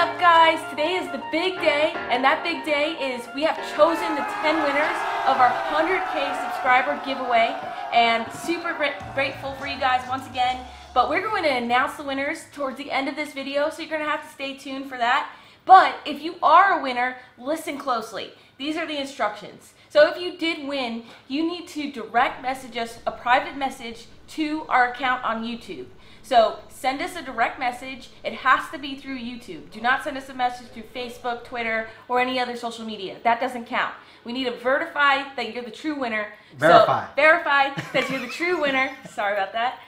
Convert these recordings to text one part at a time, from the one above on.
up guys? Today is the big day and that big day is we have chosen the 10 winners of our 100k subscriber giveaway and super grateful for you guys once again. But we're going to announce the winners towards the end of this video so you're going to have to stay tuned for that. But if you are a winner, listen closely. These are the instructions. So if you did win, you need to direct message us a private message to our account on YouTube. So send us a direct message. It has to be through YouTube. Do not send us a message through Facebook, Twitter, or any other social media. That doesn't count. We need to verify that you're the true winner. Verify. So verify that you're the true winner. Sorry about that.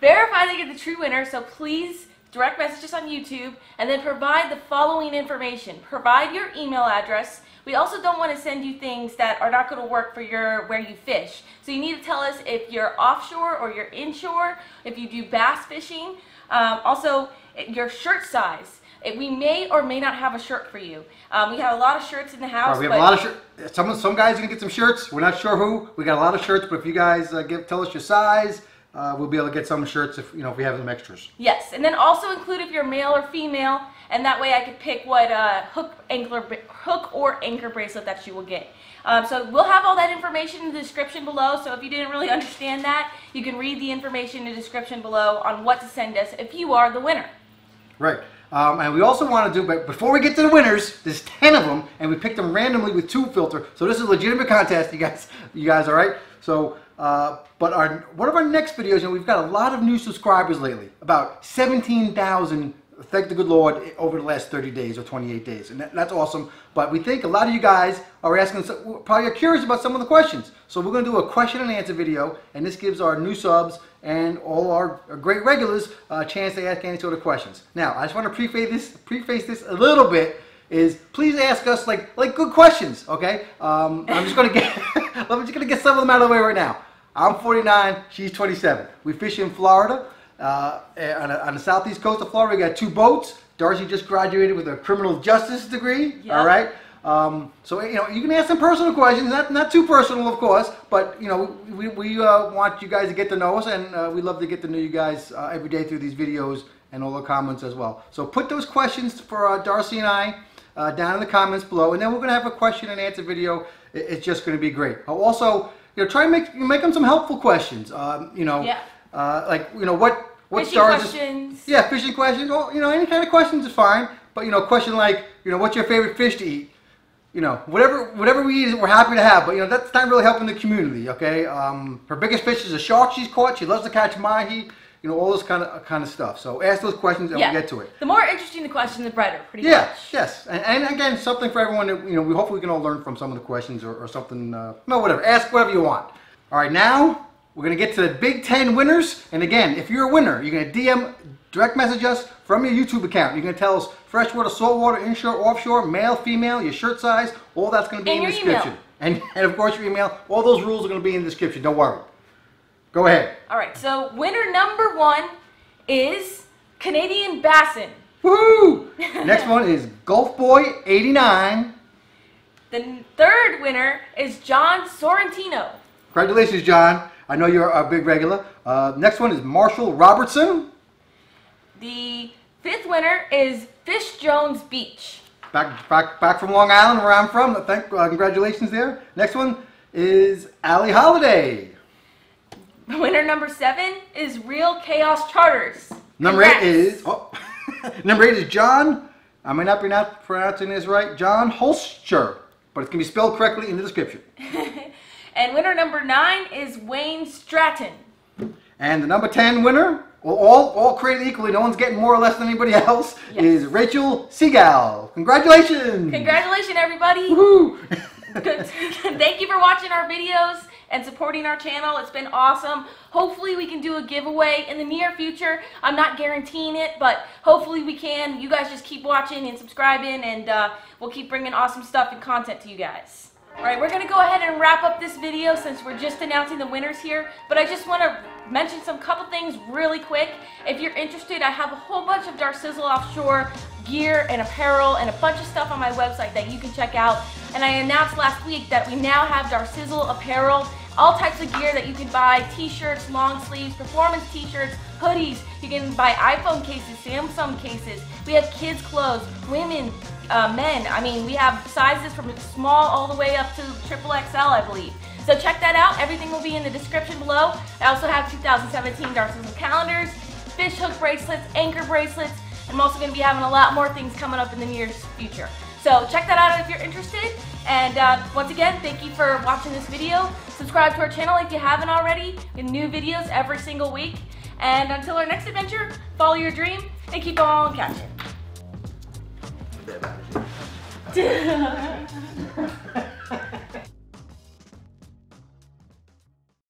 Verify that you're the true winner. So please direct message us on YouTube and then provide the following information. Provide your email address we also don't want to send you things that are not going to work for your where you fish. So you need to tell us if you're offshore or you're inshore, if you do bass fishing. Um, also, your shirt size. We may or may not have a shirt for you. Um, we have a lot of shirts in the house. Right, we have a lot of shirts. Some some guys are gonna get some shirts. We're not sure who. We got a lot of shirts, but if you guys uh, give tell us your size, uh, we'll be able to get some shirts if you know if we have some extras. Yes, and then also include if you're male or female, and that way I could pick what uh, hook anchor hook or anchor bracelet that you will get. Um, so we'll have all that information in the description below. So if you didn't really understand that, you can read the information in the description below on what to send us if you are the winner. Right. Um, and we also want to do, but before we get to the winners, there's 10 of them, and we picked them randomly with tube filter. So this is a legitimate contest, you guys. You guys, all right? So uh, but our one of our next videos, and we've got a lot of new subscribers lately, about 17,000, thank the good Lord, over the last 30 days or 28 days. And that, that's awesome. But we think a lot of you guys are asking, probably are curious about some of the questions. So we're going to do a question and answer video, and this gives our new subs and all our, our great regulars a chance to ask any sort of questions. Now, I just want to preface this, preface this a little bit is please ask us like like good questions okay um, i'm just gonna get i'm just gonna get some of them out of the way right now I'm 49, she's 27. We fish in Florida. Uh, on, a, on, the southeast coast of Florida, we got two boats. Darcie just graduated with a criminal justice degree. Yep. All right. Um, so you know you can ask some personal questions, not not too personal, of course, but you know we, we uh, want you guys to get to know us, and uh, we love to get to know you guys uh, every day through these videos and all the comments as well. So put those questions for uh, Darcie and I uh, down in the comments below, and then we're going to have a question and answer video. It's just going to be great. Also, you know, try and make make them some helpful questions. Um, you know, yeah. uh, like you know what what fishing stars? questions. yeah, fishing questions. Well, you know, any kind of questions is fine. But you know, a question like you know, what's your favorite fish to eat? You know, whatever whatever we eat, we're happy to have. But you know, that's not really helping the community. Okay, um, her biggest fish is a shark she's caught. She loves to catch mahi you know, all this kind of kind of stuff. So ask those questions and yeah. we'll get to it. The more interesting the question, the better, pretty yeah, much. Yes, and, and again, something for everyone that, you know, we hopefully we can all learn from some of the questions or, or something, uh, no, whatever. Ask whatever you want. All right, now we're going to get to the Big Ten winners. And again, if you're a winner, you're going to DM, direct message us from your YouTube account. You're going to tell us freshwater, saltwater, inshore, offshore, male, female, your shirt size. All that's going to be and in the description. And, and of course, your email. All those rules are going to be in the description. Don't worry. Go ahead. All right, so winner number one is Canadian Bassin. Woohoo! Next one is Gulf Boy 89. The third winner is John Sorrentino. Congratulations, John. I know you're a big regular. Uh, next one is Marshall Robertson. The fifth winner is Fish Jones Beach. Back, back, back from Long Island, where I'm from. Thank, uh, congratulations there. Next one is Allie Holliday. Winner number seven is Reel Chaos Charters. Number Congrats. eight is oh, number eight is John. I may not be not pronouncing this right. John Holster, but it can be spelled correctly in the description. And winner number nine is Wayne Stratton. And the number 10 winner, well, all, all created equally, no one's getting more or less than anybody else, yes. is Rachael Siegall. Congratulations! Congratulations, everybody! Woohoo! Thank you for watching our videos and supporting our channel. It's been awesome. Hopefully we can do a giveaway in the near future. I'm not guaranteeing it, but hopefully we can. You guys just keep watching and subscribing, and uh, we'll keep bringing awesome stuff and content to you guys. Alright, we're going to go ahead and wrap up this video since we're just announcing the winners here. But I just want to mention some couple things really quick. If you're interested, I have a whole bunch of Darcizzle Offshore gear and apparel and a bunch of stuff on my website that you can check out. And I announced last week that we now have Darcizzle apparel, all types of gear that you can buy, t-shirts, long sleeves, performance t-shirts, hoodies. You can buy iPhone cases, Samsung cases. We have kids clothes, women, uh, men. I mean, we have sizes from small all the way up to triple XL, I believe. So check that out. Everything will be in the description below. I also have 2017 Dark calendars, fish hook bracelets, anchor bracelets. I'm also going to be having a lot more things coming up in the near future. So check that out if you're interested. And uh, once again, thank you for watching this video. Subscribe to our channel if you haven't already. We have new videos every single week. And until our next adventure, follow your dream and keep on catching.